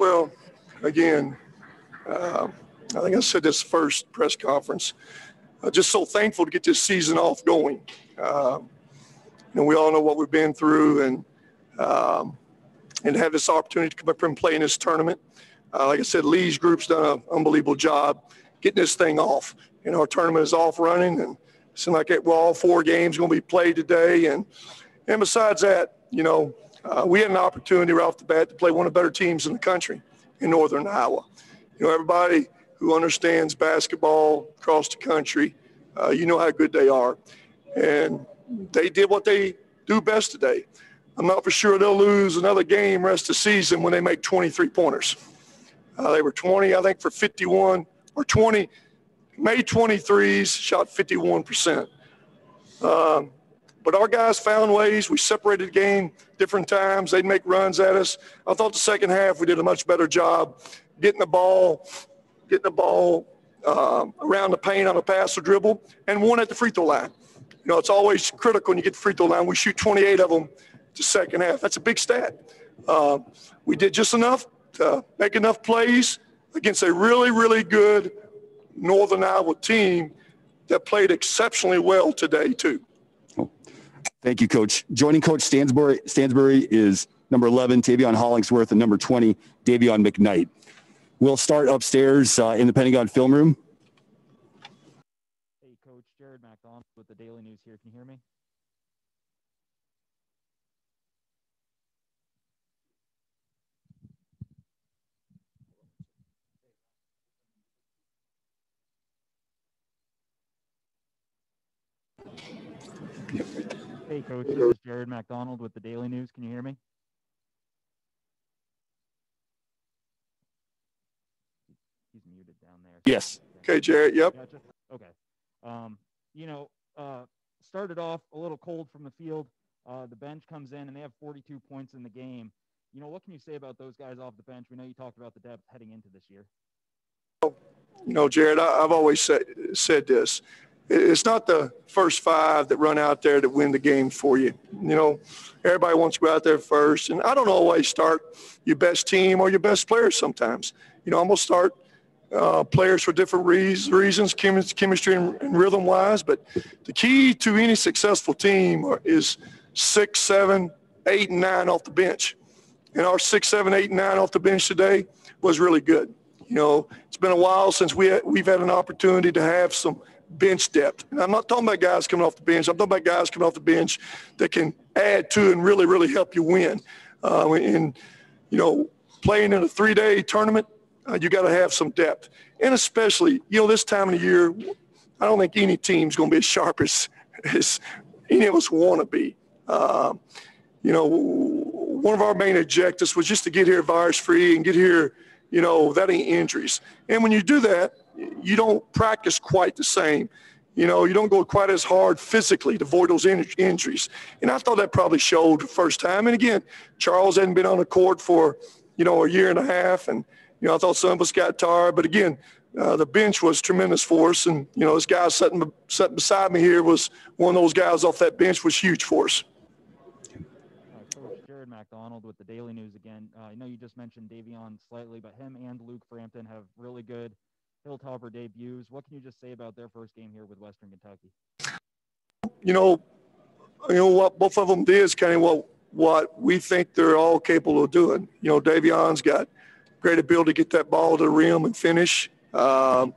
Well, again, uh, I think I said this first press conference. Uh, just so thankful to get this season off going. Uh, and we all know what we've been through, and um, and have this opportunity to come up and play in this tournament. Uh, like I said, Lee's group's done an unbelievable job getting this thing off. You know, our tournament is off running, and it seems like it, well, all four games going to be played today. And and besides that, you know, uh, we had an opportunity right off the bat to play one of the better teams in the country in Northern Iowa. You know, everybody who understands basketball across the country, uh, you know how good they are. And they did what they do best today. I'm not for sure they'll lose another game rest of the season when they make 23 pointers. Uh, they were 20, I think, for 51 or 20, made 23s, shot 51%. Um, but our guys found ways. We separated the game different times. They'd make runs at us. I thought the second half we did a much better job getting the ball, getting the ball um, around the paint on a pass or dribble, and one at the free throw line. You know, it's always critical when you get the free throw line. We shoot 28 of them the second half. That's a big stat. Uh, we did just enough to make enough plays against a really, really good Northern Iowa team that played exceptionally well today, too. Thank you, Coach. Joining Coach Stansbury, Stansbury is number 11, Taveion Hollingsworth, and number 20, Dayvion McKnight. We'll start upstairs uh, in the Pentagon film room. Hey, Coach. Jared McDonald with the Daily News here. Can you hear me? Hey, Coach. This is Jared McDonald with the Daily News. Can you hear me? He's muted down there. Yes. Okay, Jared. Yep. Gotcha. Okay. Um, you know, uh, started off a little cold from the field. Uh, the bench comes in and they have 42 points in the game. You know, what can you say about those guys off the bench? We know you talked about the depth heading into this year. You know, Jared, I, have always said, said this. It's not the first five that run out there that win the game for you. You know, everybody wants to go out there first. And I don't always start your best team or your best players sometimes. You know, I'm going to start uh, players for different reasons, chemistry and, rhythm wise. But the key to any successful team is six, seven, eight, and nine off the bench. And our six, seven, eight, and nine off the bench today was really good. You know, it's been a while since we we've had an opportunity to have some bench depth. And I'm not talking about guys coming off the bench. I'm talking about guys coming off the bench that can add to and really, really help you win. Uh, and, you know, playing in a three-day tournament, uh, you got to have some depth. And especially, you know, this time of the year, I don't think any team's going to be as sharp as, as any of us want to be. Uh, you know, one of our main objectives was just to get here virus-free and get here, you know, without any injuries. And when you do that, you don't practice quite the same. You know, you don't go quite as hard physically to avoid those in- injuries. And I thought that probably showed the first time. And again, Charles hadn't been on the court for, you know, a year and a half. And, you know, I thought some of us got tired. But again, uh, the bench was tremendous for us. And, you know, this guy sitting, sitting beside me here was one of those guys off that bench was huge for us. McDonald with the Daily News again. Uh, I know you just mentioned Dayvion slightly, but him and Luke Frampton have really good – Hilltopper debuts. What can you just say about their first game here with Western Kentucky? You know, you know what both of them did is kind of what what we think they're all capable of doing. You know, Dayvion's got great ability to get that ball to the rim and finish. Um,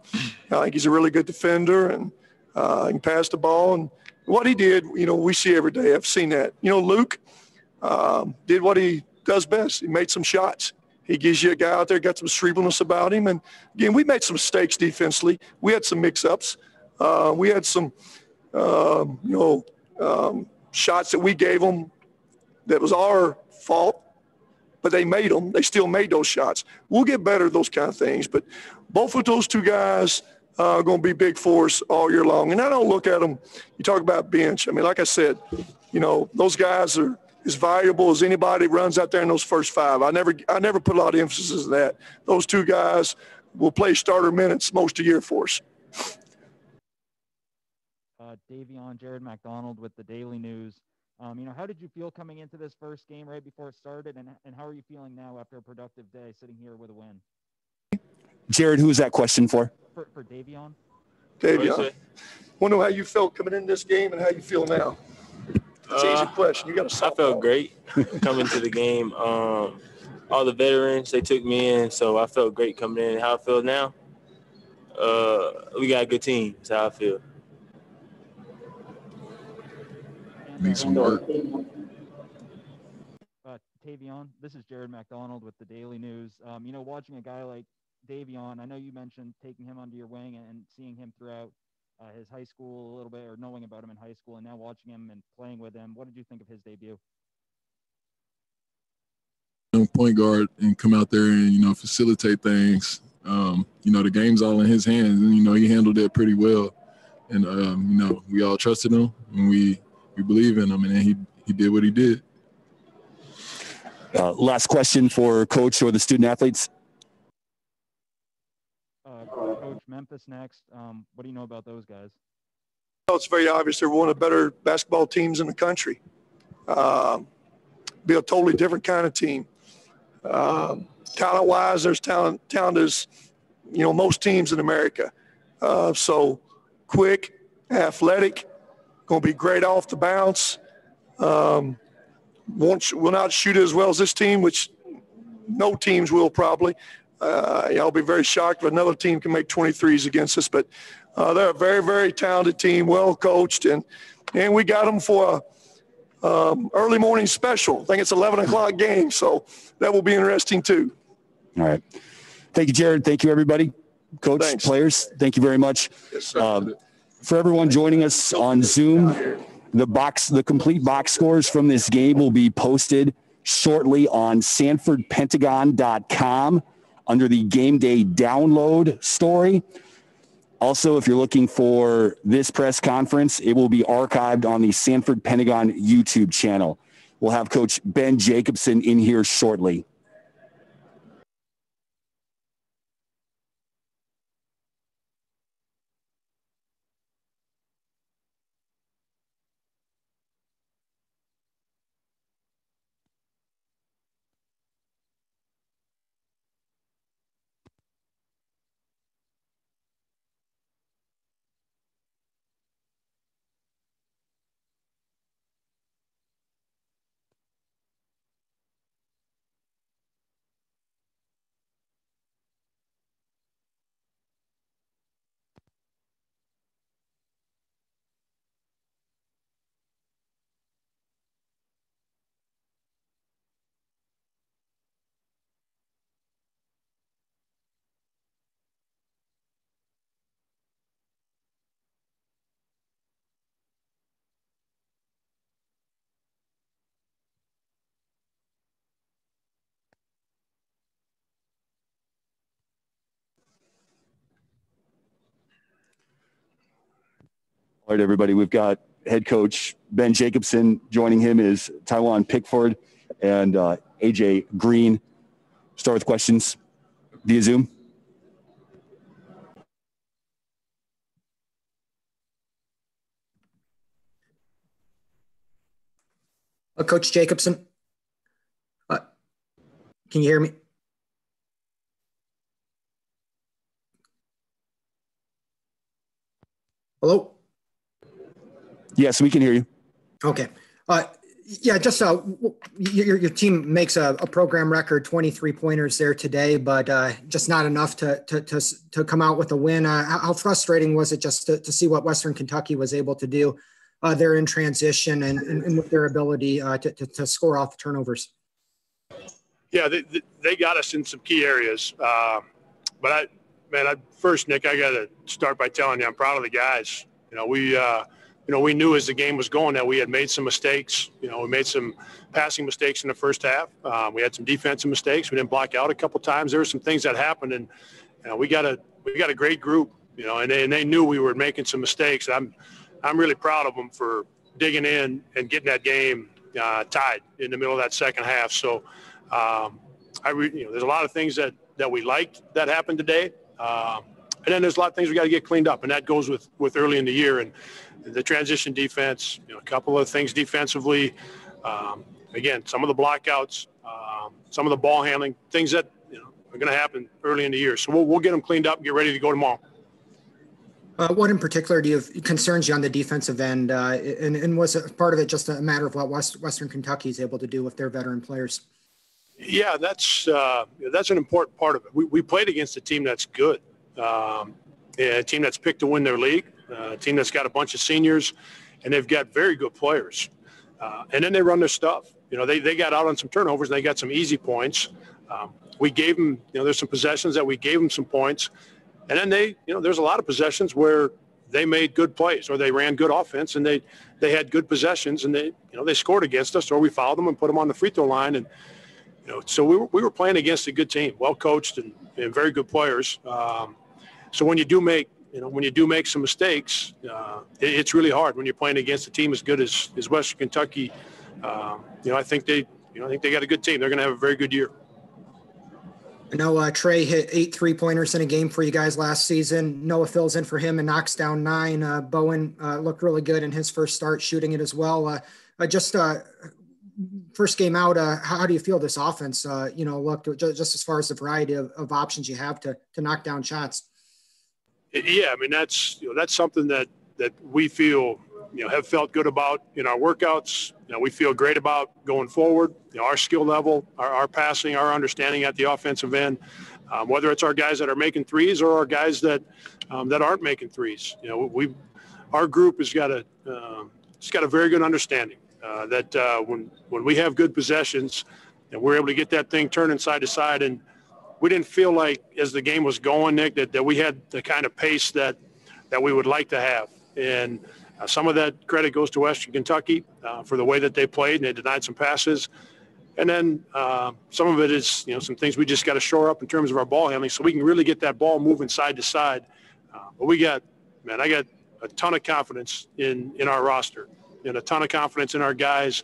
I think he's a really good defender and uh, he can pass the ball. And what he did, you know, we see every day. I've seen that. You know, Luke um, did what he does best. He made some shots. He gives you a guy out there, got some cerebralness about him. And again, we made some mistakes defensively. We had some mix-ups. Uh, we had some, um, you know, um, shots that we gave them that was our fault, but they made them. They still made those shots. We'll get better at those kind of things. But both of those two guys uh, are going to be big for us all year long. And I don't look at them. You talk about bench. I mean, like I said, you know, those guys are as valuable as anybody runs out there in those first five. I never, I never put a lot of emphasis on that. Those two guys will play starter minutes most of the year for us. Uh, Dayvion, Jared McDonald with the Daily News. Um, you know, how did you feel coming into this first game right before it started, and and how are you feeling now after a productive day, sitting here with a win? Jared, who is that question for? For for Dayvion. Dayvion, want to know how you felt coming in this game and how you feel now? It's an Uh, easy question. You got to. I felt great coming to the game. Um, all the veterans they took me in, so I felt great coming in. How I feel now? Uh, we got a good team. That's how I feel. Need some work. uh, Taveion, this is Jared McDonald with the Daily News. Um, you know, watching a guy like Dayvion, I know you mentioned taking him under your wing and seeing him throughout uh, his high school a little bit, or knowing about him in high school, and now watching him and playing with him. What did you think of his debut? young point guard and come out there and you know facilitate things. Um, you know the game's all in his hands, and you know he handled it pretty well. And um, you know we all trusted him, and we we believe in him, and he he did what he did. Uh, last question for coach or the student athletes. Uh, Coach Memphis next. Um, what do you know about those guys? Well, it's very obvious they're one of the better basketball teams in the country. Um, be a totally different kind of team. Um, talent wise, there's talent, talent as, you know, most teams in America. Uh, so quick, athletic, going to be great off the bounce. Um, won't, will not shoot as well as this team, which no teams will probably. Uh, I'll be very shocked if another team can make 23s against us, but uh, they're a very, very talented team, well coached, and and we got them for a um, early morning special. I think it's 11 o'clock game, so that will be interesting too. All right. Thank you, Jared. Thank you, everybody. Coach, Thanks. players, thank you very much. Yes. Um, for everyone joining us on Zoom, the box, the complete box scores from this game will be posted shortly on SanfordPentagon.com under the game day download story. Also, if you're looking for this press conference, it will be archived on the Sanford Pentagon YouTube channel. We'll have Coach Ben Jacobson in here shortly. All right, everybody. We've got head coach Ben Jacobson. Joining him is Tywhon Pickford and uh, AJ Green. Start with questions via Zoom. Uh, Coach Jacobson, uh, can you hear me? Hello? Yes, we can hear you. Okay. Uh, yeah, just uh, your, your team makes a, a program record 23 pointers there today, but uh, just not enough to, to, to, to come out with a win. Uh, how how frustrating was it just to, to see what Western Kentucky was able to do uh, there in transition and, and, and with their ability uh, to, to, to score off turnovers? Yeah, they, they- they got us in some key areas. Uh, but I, man, I first, Nick, I got to start by telling you I'm proud of the guys. You know, we, uh, you know, we knew as the game was going that we had made some mistakes. You know, we made some passing mistakes in the first half. Um, we had some defensive mistakes. We didn't block out a couple times. There were some things that happened, and you know, we got a we got a great group. You know, and they, and they knew we were making some mistakes. I'm I'm really proud of them for digging in and getting that game uh, tied in the middle of that second half. So. Um, I re, you know, there's a lot of things that, that we liked that happened today. Um, and then there's a lot of things we got to get cleaned up, and that goes with with early in the year and the transition defense. You know, a couple of things defensively. Um, again, some of the blockouts, um, some of the ball handling, things that you know are going to happen early in the year. So we'll we'll get them cleaned up and get ready to go tomorrow. Uh, what in particular do you have concerns you on the defensive end? Uh, and, and was it part of it just a matter of what West, Western Kentucky is able to do with their veteran players? Yeah, that's uh, that's an important part of it. We, we played against a team that's good, um, a team that's picked to win their league, uh, a team that's got a bunch of seniors, and they've got very good players. Uh, and then they run their stuff. You know, they, they got out on some turnovers and they got some easy points. Um, we gave them, you know, there's some possessions that we gave them some points. And then they, you know, there's a lot of possessions where they made good plays or they ran good offense and they, they had good possessions and they, you know, they scored against us or we fouled them and put them on the free throw line. And, you know, so we were, we were playing against a good team, well coached and, and very good players. Um, so when you do make, you know, when you do make some mistakes, uh, it, it's really hard when you're playing against a team as good as, as Western Kentucky. Um, you know, I think they, you know, I think they got a good team. They're going to have a very good year. I know uh, Trey hit eight three pointers in a game for you guys last season. Noah fills in for him and knocks down nine. Uh, Bowen uh, looked really good in his first start shooting it as well. Uh, uh, just uh, first game out, how do you feel this offense? you know, look just, as far as the variety of, of, options you have to to knock down shots. Yeah, I mean that's you know that's something that that we feel you know have felt good about in our workouts. You know, we feel great about going forward. You know, our skill level, our, our passing, our understanding at the offensive end. Um, whether it's our guys that are making threes or our guys that um, that aren't making threes. You know, we our group has got a uh, it's got a very good understanding uh, that uh, when when we have good possessions and we're able to get that thing turning side to side and we didn't feel like as the game was going, Nick, that, that we had the kind of pace that that we would like to have. And uh, some of that credit goes to Western Kentucky uh, for the way that they played and they denied some passes. And then uh, some of it is, you know, some things we just got to shore up in terms of our ball handling so we can really get that ball moving side to side. Uh, but we got, man, I got a ton of confidence in, in our roster and a ton of confidence in our guys.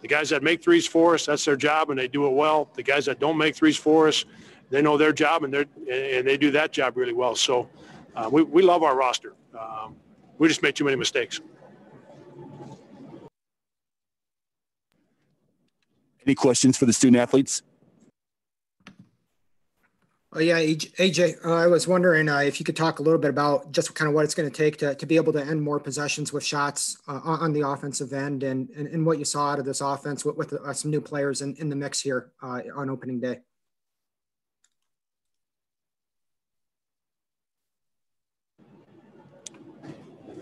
The guys that make threes for us, that's their job and they do it well. The guys that don't make threes for us, they know their job and, they're, and they do that job really well. So uh, we, we love our roster. Um, we just made too many mistakes. Any questions for the student athletes? Oh, yeah, AJ, uh, I was wondering uh, if you could talk a little bit about just kind of what it's going to take to, to be able to end more possessions with shots uh, on the offensive end and, and, and, what you saw out of this offense with, with uh, some new players in, in the mix here uh, on opening day.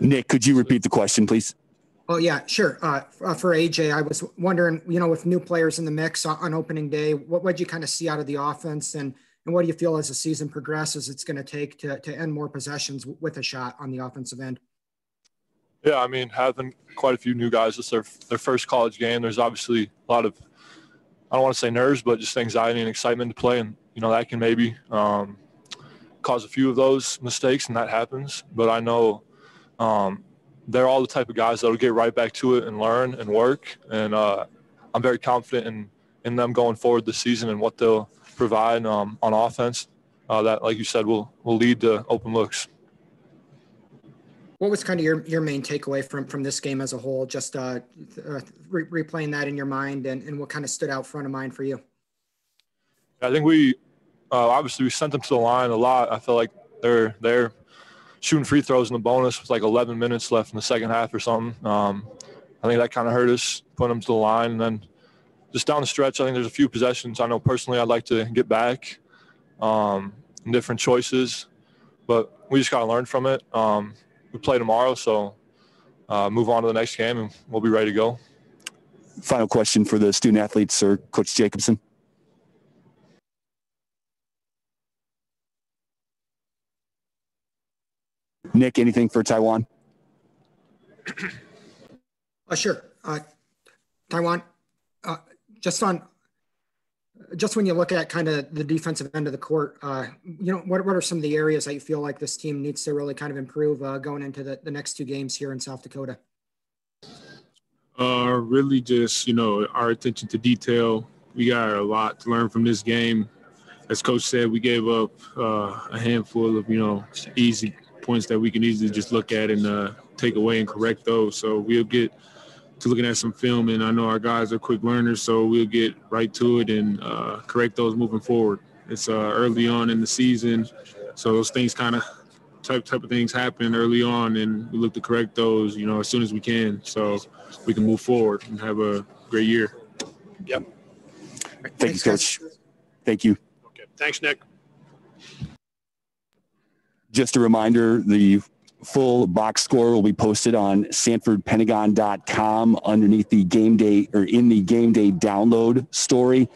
Nick, could you repeat the question, please? Oh yeah, sure. Uh, uh for AJ, I was wondering, you know, with new players in the mix on, opening day, what would you kind of see out of the offense, and and what do you feel as the season progresses, it's going to take to to end more possessions with a shot on the offensive end? Yeah, I mean, having quite a few new guys, it's their their first college game. There's obviously a lot of, I don't want to say nerves, but just anxiety and excitement to play, and you know that can maybe um, cause a few of those mistakes, and that happens. But I know um, they're all the type of guys that'll get right back to it and learn and work. And uh, I'm very confident in, in them going forward this season and what they'll provide um, on offense. Uh, that, like you said, will will lead to open looks. What was kind of your, your main takeaway from, from this game as a whole? Just uh, uh, re- replaying that in your mind, and, and what kind of stood out front of mind for you? I think we uh, obviously we sent them to the line a lot. I feel like they're they're shooting free throws in the bonus with like 11 minutes left in the second half or something. Um, I think that kind of hurt us, putting them to the line. And then just down the stretch, I think there's a few possessions. I know personally I'd like to get back um, different choices, but we just got to learn from it. Um, we play tomorrow, so uh, move on to the next game and we'll be ready to go. Final question for the student athletes or Coach Jacobson. Nick, anything for Tywhon? Uh, sure. Uh, Tywhon, uh, just on, just when you look at kind of the defensive end of the court, uh, you know, what, what are some of the areas that you feel like this team needs to really kind of improve uh, going into the, the next two games here in South Dakota? Uh, really just, you know, our attention to detail. We got a lot to learn from this game as Coach said, we gave up uh, a handful of you know easy points that we can easily just look at and uh, take away and correct those. So we'll get to looking at some film, and I know our guys are quick learners, so we'll get right to it and uh, correct those moving forward. It's uh, early on in the season, so those things kind of type type of things happen early on, and we look to correct those, you know, as soon as we can, so we can move forward and have a great year. Yep. Thank Thanks, you, guys. Coach. Thank you. Okay. Thanks, Nick. Just a reminder, the full box score will be posted on sanfordpentagon.com underneath the game day or in the game day download story.